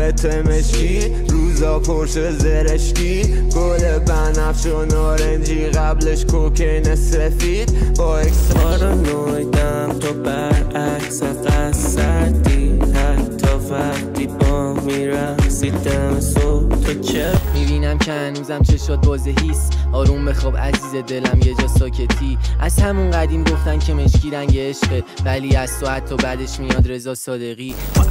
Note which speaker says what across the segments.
Speaker 1: لبت مشکی روزا پرش زرشکی. گل بنفش و نارنجی قبلش کوکین سفید. با اکسار نویدم تو برعکس قصدی حتی وقتی با می‌رسیدم صبح تو چه
Speaker 2: می‌بینم که هنوزم چشات باز هیست آروم بخواب عزیز دلم یه جا ساکتی. از همون قدیم گفتن که مشکی رنگ عشقه. ولی از تو حتی بعدش میاد رضا صادقی. پا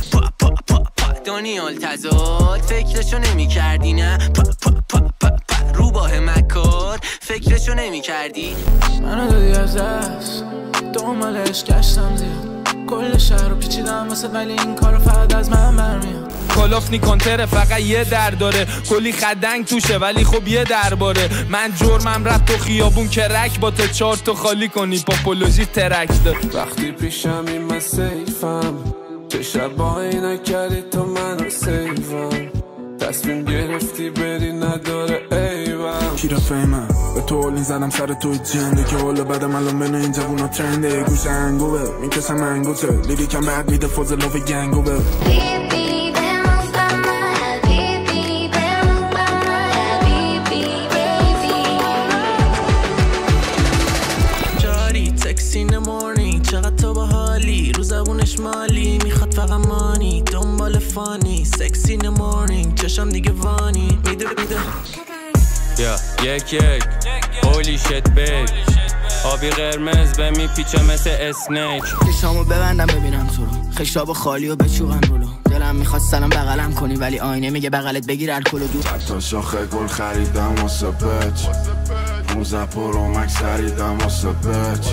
Speaker 2: دانیال تزاد فکرشو نمی کردی نه؟ پا پا پا پا پا. روباه مکار. فکرشو نمی کردی
Speaker 3: منو دادی از دست. دومالش گشتم زیاد کل شهر رو پیچیدم واسه ولی این کارو فقط از من برمیاد.
Speaker 4: کلاف نیکانتره فقط یه در داره. کلی خدنگ توشه ولی خب یه درباره. من جرمم رفت تو خیابون که رک با ته چار تو خالی کنی. پاپولوژی ترک دار
Speaker 3: وقتی پیشم این من سیفم چه شبایی نکردی تو منو سیفم تصمیم گرفتی بری نداره ایوم
Speaker 5: کیرا فیمم به تو اولین زدم سر توی جنده که اول بعدم الان بین این جوونا ترنده. گوش انگوه میکسم انگوته لیریکم بعد میده فوز لوف گنگو
Speaker 3: باحالی رو زبونش مالی می‌خواد فقط مانی. دنبال فانی سکسی the morning چشم دیگه وانی. میده میده.
Speaker 4: یا یک یک. هولی شت بیت آبی قرمز به میپیچه مثل اسنیک.
Speaker 2: چشامو ببندم ببینم تو رو. خشاب خالی و بچوغم رولو دلم می‌خواد سلام بغلم کنی ولی آینه میگه بغلت بگیر الکل و دور.
Speaker 5: تا شاخه گل خریدم واسه پچ 15 پرومکس خریدم واسه پچ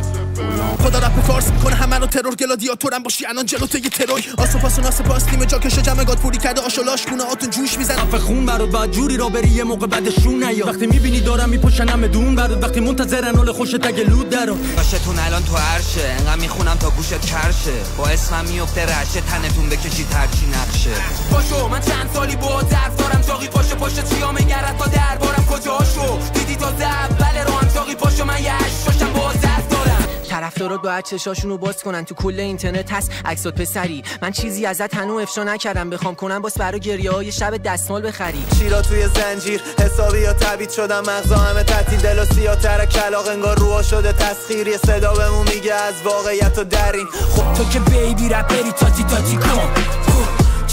Speaker 6: خدا رپ فارس می‌کنه همه رو ترور. گلادیاتورم باشی الان جلو تگی ترور آسو پاس و ناس پاس تیم جا کشه جمع گاد پوری کرده آشولاش گونه آتون جوش میزن
Speaker 7: اف خون برات بعد جوری را بری یه موقع بعدشون نیا. وقتی می‌بینی دارم میپشنم دون برات. وقتی منتظرن حال خوشت اگه لود درو.
Speaker 8: باشتون الان تو عرشه. انقدر می‌خونم تا گوشت کرشه با اسمم میفته رچه تنتون بکشی ترچی نقشه.
Speaker 3: پاشو من چند سالی با ظرف دارم. جاقی پاشو پاشو چیا میگرد؟ تا دربارم کجاشو
Speaker 2: باید چشاشون رو باز کنن. تو کل اینترنت هست عکسات پسری. من چیزی ازت هنو افشا نکردم. بخوام کنم باز برا گریه های شب دستمال بخری.
Speaker 1: شیرا توی زنجیر حسابی یا تبید شدم؟ مغزا همه تعطیل. دل و سیاتر کلاق انگار روها شده. تسخیر یه صدا بهمون میگه از واقعیت و درین.
Speaker 7: خب تو که بیبی رپری تاتی تاتی کن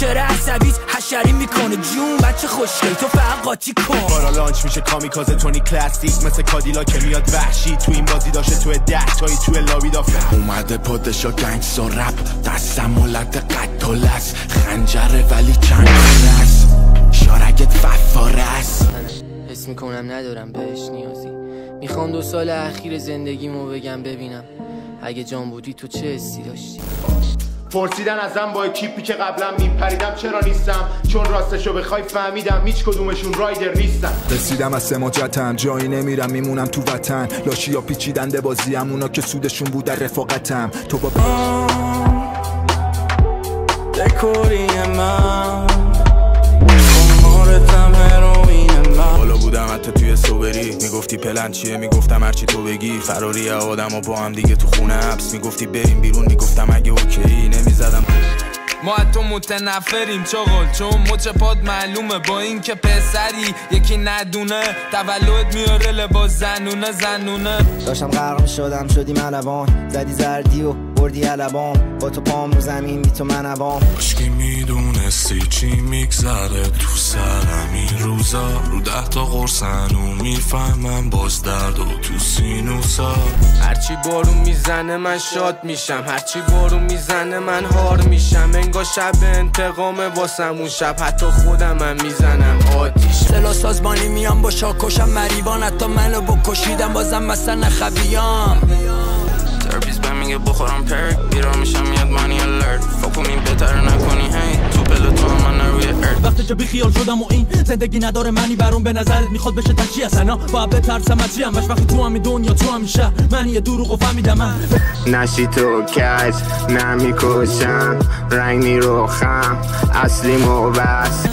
Speaker 7: چرا عصبیت؟ حشری می‌کنه جون بچه خوشگل. تو فقط قاطی کن.
Speaker 5: بارا لانچ میشه کامیکازه تونی کلاسیک. مثل کادیلا که میاد وحشی. تو این بازی داشته تو ده تایی توی لاوی دافه. اومده پادشا گنگس و رپ. دستم مولد قتل است خنجره ولی چند است. شارگت ففاره است.
Speaker 2: حس می‌کنم ندارم بهش نیازی. می‌خوام دو سال اخیر زندگیمو بگم ببینم اگه جان بودی تو چه حسی داشتی؟
Speaker 9: پرسیدن ازم با کیپی که قبلا میپریدم؟ چرا نیستم؟ چون راستشو بخوای فهمیدم هیچ کدومشون رایدر نیستم
Speaker 5: رسیدم از سماجتم جایی نمیرم میمونم تو وطن. لاشی یا پیچیدنده بازی اونا که سودشون بود در رفاقتم. تو با
Speaker 3: دکوری من.
Speaker 5: پلن چیه؟ می‌گفتم هرچی تو بگی فراری آدم و با هم دیگه تو خونه حبس. می‌گفتی بریم بیرون. می‌گفتم اگه اوکی نمی‌زدم.
Speaker 4: ما از تو متنفریم چاقل چون مچ پاد معلومه. با این که پسری یکی ندونه. تولد میاره لباس زنونه زنونه.
Speaker 2: داشتم غرق می‌شدم. شدی ملوان زدی زردی و بردی علبام. با تو پام رو زمین بی تو من عوام
Speaker 3: کی می‌دونستی چی میگذره تو سرم این روزا؟ رو ده تا قرصنو می‌فهمم باز درد و تو سینوسا.
Speaker 4: هرچی بارون می‌زنه من شاد میشم. هرچی بارون می‌زنه من هار میشم. انگار شب انتقام واسم. اون شب حتی خودم هم می‌زنم. آتیش.
Speaker 7: سلا سازمانی میام با شاکوشم مریوان. حتی منو بکشیدم بازم مثلا نخبیام
Speaker 3: ترپیز به میگه بخورم پرک بیرار میشم میاد مانی الرت می بهتر نکنی
Speaker 7: وقتی که بیخیال شدم و این زندگی نداره منی. برون به نظرت می‌خواد بشه تچی اصلا باید بترسم از چیم وقتی تو همی دنیا تو همی شهر. من یه دروغ و فهمیدم. من
Speaker 1: نشی تو کج نمی‌کشم رنگ میروخم. اصلی موبست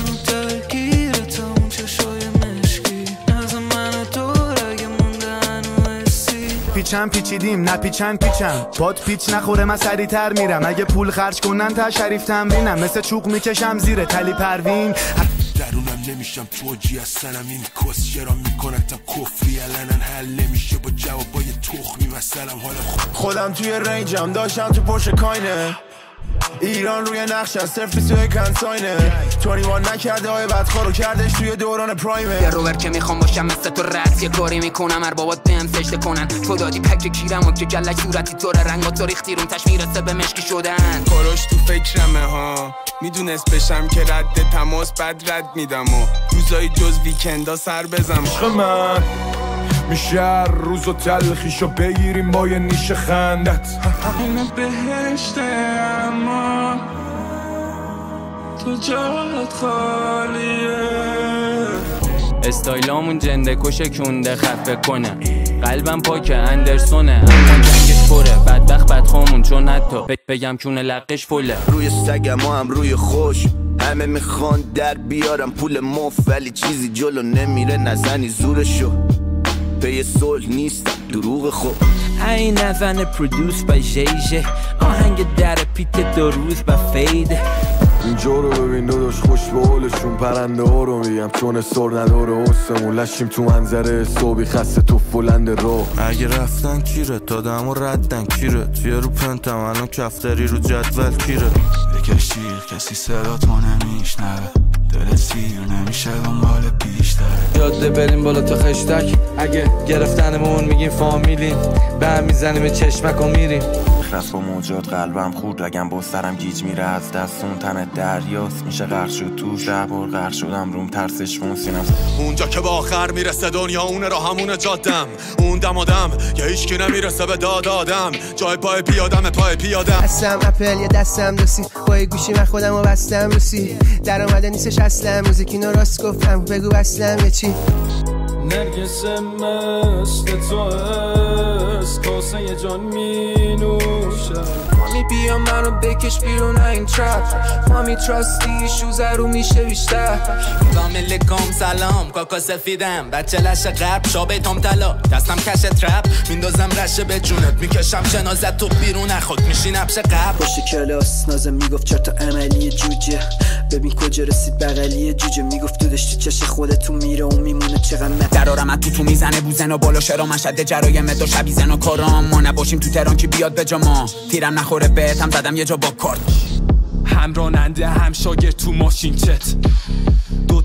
Speaker 5: پیچم پیچیدیم نپیچن پیچم. باد پیچ نخوره من سریعتر میرم. اگه پول خرج کنن تا شریف تمرینم. مثل چوق می‌کشم زیر تلی پروین.
Speaker 10: درونم نمیشم توجی از سنم این کس چرا می‌کنن تا کفری علنا حل نمیشه. با جوابای تخمی مثلا حالا خود
Speaker 9: خودم توی رنجم داشتم تو پشت کاینه. ایران روی نقش از صرف توی کنساینه 21 نکرده های بدخوارو کردش توی دوران پرایمه.
Speaker 11: یه روبر که می‌خوام باشم مثل تو رس یه کاری می‌کنم هر بابات بهم سجده کنن. تو دادی پک کیرم و که گلک صورتی تو رنگا تو ریختی روم تش می‌رسه به مشکی شدن.
Speaker 4: کاراش تو فکرمه ها. می‌دونست بشم که رد تماس بد رد میدم و روزای جز ویکندا سر بزم
Speaker 10: عشق من. میشه هر روز و تلخیشو بگیریم با یه نیش خندت.
Speaker 3: اینه بهشته اما تو جات خالیه.
Speaker 2: استایلامون جنده کشه کونده خفه کنه. قلبم پاکه اندرسونه اما جنگش پره. بدبخت بدخوامون چون حتی بگم کونه لقش فله
Speaker 1: روی سگم هم روی خوش. همه می‌خوان در بیارم پول مف ولی چیزی جلو نمیره نزنی زورشو. پی صلح نیستم. دروغ خوب
Speaker 12: این نزن پرودوس با جیجه آهنگ در پیت دو روز با فیده.
Speaker 10: اینجا رو ببین داداش خوش به حالشون پرنده ها رو میگم. چون سر نداره حسمون لشیم تو منظره صبحی خسته تو فلند رو
Speaker 13: اگه رفتن کیره؟ تا دم و ردن کیره. توی رو پنتم الان کفتری رو جدول کیره.
Speaker 14: بکشیر کسی صدا تو نمیشنوه. دل سیر نمیشه دنبال بیشتره
Speaker 15: جاده بریم بالا تا خشتک. اگه گرفتنمون میگیم فامیلیم. به هم می‌زنیم چشمک و میریم.
Speaker 16: رفت با موجات قلبم خورد. رگم با سرم گیج میره از دستون تن دریاست. میشه غرق شد تو بار غرق شدم روم ترسش مون سینم
Speaker 17: اونجا که با آخر می‌رسه دنیا اون را همون جادم. اون دم آدم یه هیچکی نمی‌رسه به داد آدم. جای پای پیادم پای پیادم.
Speaker 18: دستم اپل یه دستم دوسی با یه گوشی من خودم و بستم روسی. در آمده نیستش اصلا موزیک اینو راست گفتم بگو بسلم یه چی؟
Speaker 3: نرگس مثل تو است. کاسه جان می نوشم.
Speaker 19: مامی بیا منو بکش بیرون از این ترپ مامی تراستی شوزه رو میشه بیشتر.
Speaker 8: کامل کام سلام. کاکا سفیدم. بچه لش قرب شابه تام طلا. دستم کش ترپ. میندازم رشه به جونت. می‌کشم جنازت تو بیرون. نخود میشی نبش قبل
Speaker 20: پشت کلاس نازم می‌گفت چرا تا عملی جوجه. ببین کجا رسید بغلی جوجه می‌گفت تو چش خودتون میره و میمونه. چقدر مت
Speaker 11: درارم تو تو می‌زنه بوزن و بالا شرا مشد جرایم دو شبی زن و کارام ما نباشیم تو تران که بیاد به ما. تیرم نخوره بهتم زدم یه جا با کارت.
Speaker 3: هم راننده هم شاگرد تو ماشین چت.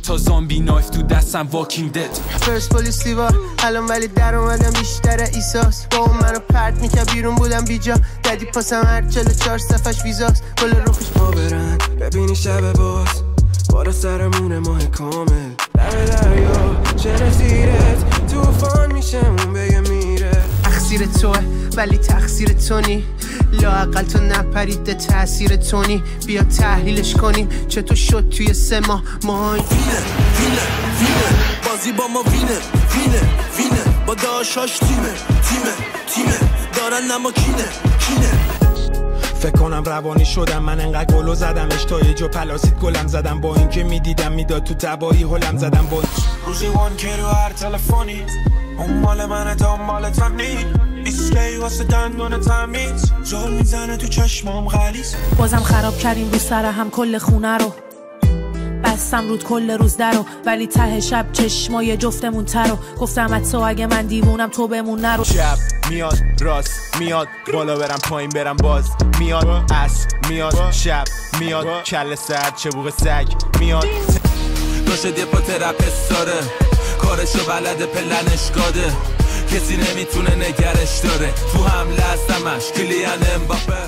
Speaker 3: تا زامبی نایف تو دستم واکینگ دد.
Speaker 18: فرست پلیس دیوار الان ولی در اومدم بیشتر ایساس. با اون منو پرت می‌کرد بیرون بودم بیجا. ددی پاسم هر چل چهار صفش ویزاس کل روخش
Speaker 3: ما برن. ببینی شب باز. بالا سرمونه ماه کامل. دم دریا چه زیرت. توفان میشه اون بگه میره.
Speaker 18: تقصیر توه ولی تقصیر تو نی. لااقل تو نپریده تاثیر تونی. بیا تحلیلش کنیم. چطور شد توی سه ماه؟ ماهای
Speaker 21: بازی با ما وینه وینه وینه. با داشاش تیمه تیمه تیمه. دارن اما کینه کینه.
Speaker 22: فکر کنم روانی شدم. من انقدر گلو زدم. اشتای جو پلاسید گلم زدم. با اینکه می‌دیدم می‌داد تو تبایی هلم زدم. با
Speaker 3: روزی وان که رو هر تلفنی. اون مال منه دنبال تنی. ایسکی واسه دندون تمیز. زور می‌زنه تو چشمام غلیز
Speaker 23: بازم خراب کردیم رو سر هم کل خونه رو. بستم رود کل روز درو ولی ته شب چشمای جفتمون ترو. گفتم ات تو اگه من دیوونم تو بمون نرو.
Speaker 9: شب میاد راست میاد بالا برم پایین برم باز میاد. اس میاد شب میاد کل سر چبوق سگ میاد.
Speaker 15: داشت یه پات رپ داره. کارشو بلد پلنش گاده. کسی نمی‌تونه نگرش داره. تو حمله هستمش کلیان امباپه.